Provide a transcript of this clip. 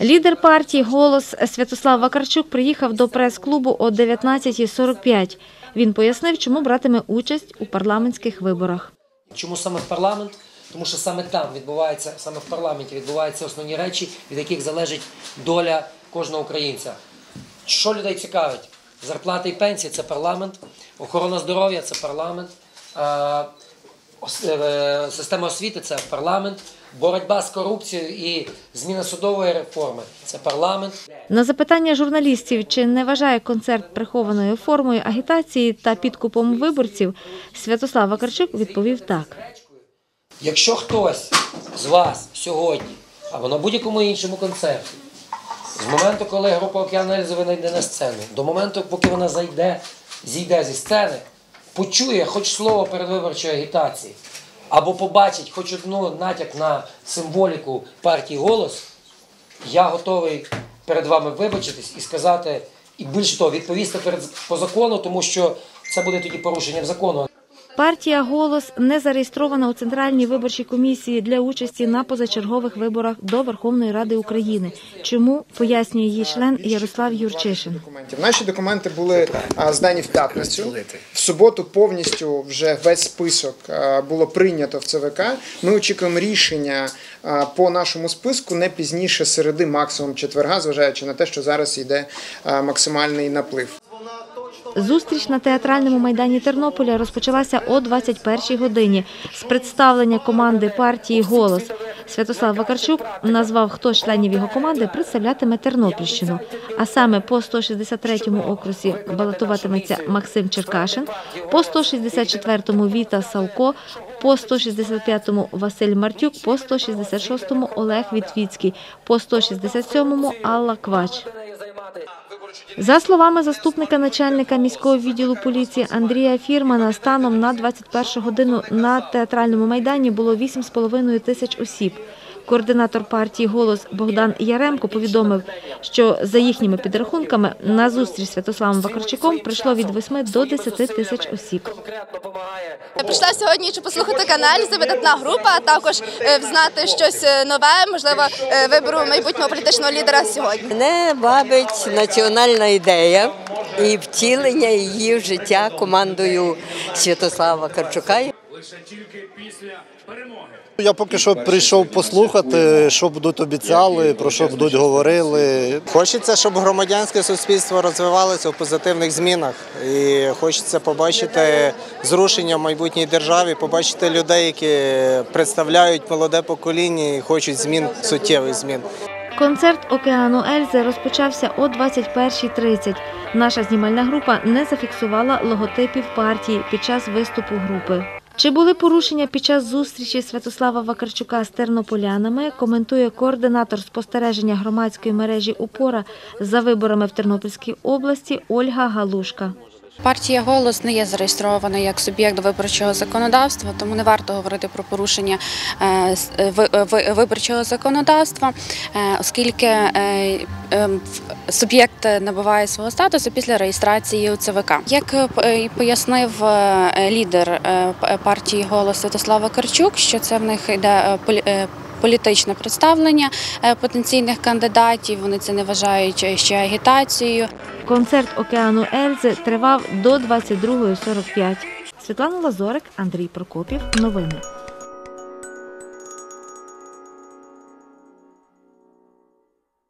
Лідер партії Голос Святослав Вакарчук приїхав до прес-клубу о 19.45. Він пояснив, чому братиме участь у парламентських виборах. Чому саме парламент? Тому що саме там відбувається, саме в парламенті відбуваються основні речі, від яких залежить доля кожного українця. Що людей цікавить? Зарплати і пенсії це парламент, охорона здоров'я це парламент, е, е, система освіти це парламент, боротьба з корупцією і зміна судової реформи це парламент. На запитання журналістів, чи не вважає концерт прихованою формою агітації та підкупом виборців, Святослав Вакарчук відповів так. Якщо хтось з вас сьогодні або на будь-якому іншому концерті, з моменту, коли група Океан Ельзи вийде на сцену, до моменту, поки вона зайде, зійде зі сцени, почує хоч слово передвиборчої агітації, або побачить хоч одну натяк на символіку партії голос, я готовий перед вами вибачитись і сказати, і більше того, відповісти перед по закону, тому що це буде тоді порушенням закону. Партія Голос не зареєстрована у Центральній виборчій комісії для участі на позачергових виборах до Верховної Ради України. Чому пояснює її член Ярослав Юрчишин. Наші документи були здані в п'ятницю. В суботу повністю вже весь список було прийнято в ЦВК. Ми очікуємо рішення по нашому списку не пізніше середи, максимум четверга, зважаючи на те, що зараз йде максимальний наплив. Зустріч на театральному майдані Тернополя розпочалася о 21-й годині з представлення команди партії Голос. Святослав Вакарчук назвав, хто членів його команди представлятиме Тернопільщину. А саме по 163-му окрузі балотуватиметься Максим Черкашин, по 164-му Віта Савко, по 165-му Василь Мартюк, по 166-му Олег Вітвіцький, по 167-му Алла Квач. За словами заступника начальника міського відділу поліції Андрія Фірмана, станом на 21 годину на театральному майдані було 8,5 тисяч осіб. Координатор партії Голос Богдан Яремко повідомив, що за їхніми підрахунками на зустріч з Святославом Вакарчуком прийшло від 8 до 10 тисяч осіб. Я прийшла сьогодні, щоб послухати канал, це видатна група, а також е, знати щось е, нове, можливо, е, вибору майбутнього політичного лідера сьогодні. Мене бавить національна ідея і втілення її в життя командою Святослава Карчука. Я поки що прийшов послухати, що будуть обіцяли, про що будуть говорили. Хочеться, щоб громадянське суспільство розвивалося в позитивних змінах. І хочеться побачити зрушення в майбутній державі, побачити людей, які представляють молоде покоління і хочуть змін суттєвих змін. Концерт океану Ельзи розпочався о 21.30. Наша знімальна група не зафіксувала логотипів партії під час виступу групи. Чи були порушення під час зустрічі Святослава Вакарчука з тернополянами, коментує координатор спостереження громадської мережі УПОРА за виборами в Тернопільській області Ольга Галушка. Партія голос не є зареєстрована як суб'єкт виборчого законодавства, тому не варто говорити про порушення е, е, е, ви- виборчого законодавства, оскільки суб'єкт набуває свого статусу після реєстрації у ЦВК. Як пояснив лідер партії голос Святослава Карчук, що це в них йде Політичне представлення е, потенційних кандидатів, вони це не вважають е, ще агітацією. Концерт океану Ельзи тривав до 22.45. Світлана Лазорик, Андрій Прокопів. Новини.